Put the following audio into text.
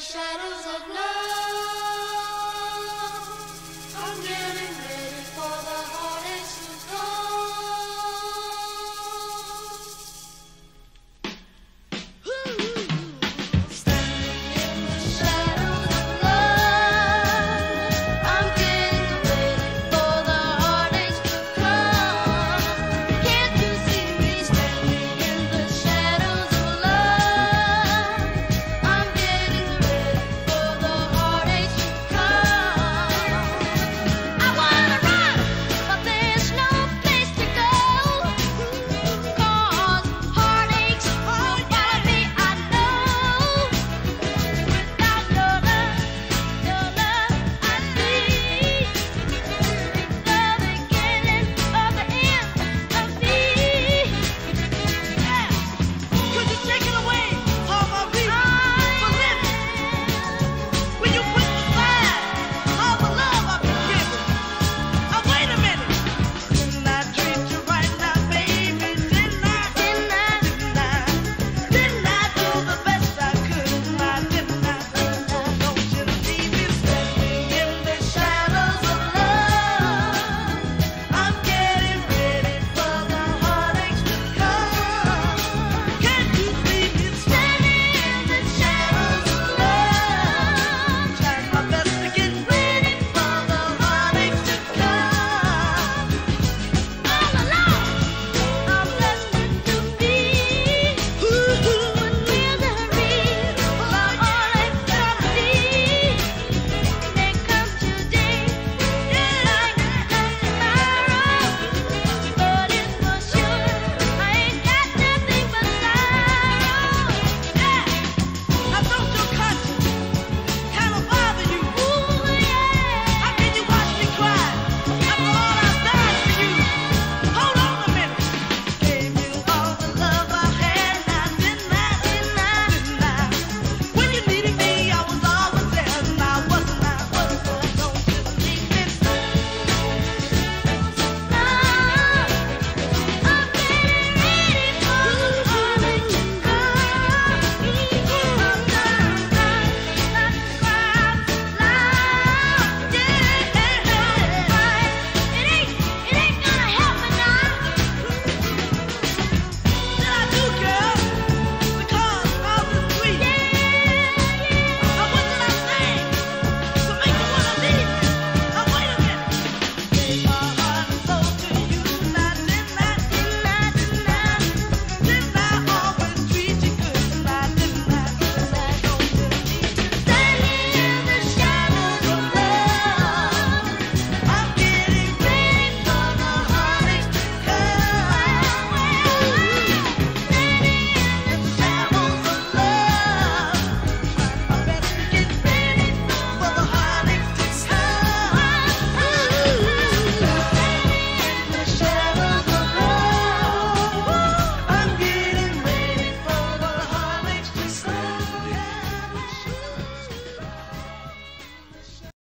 shadows of love.